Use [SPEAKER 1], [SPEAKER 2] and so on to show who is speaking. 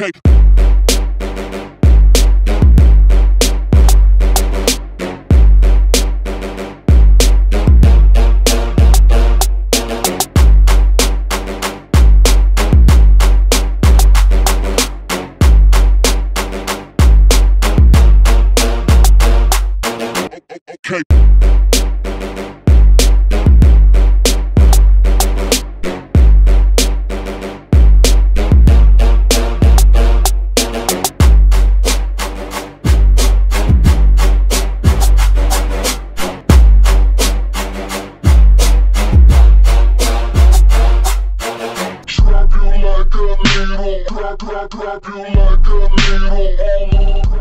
[SPEAKER 1] Okay. Okay. a needle. Drop, drop, drop you like a needle. Oh no.